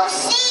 will see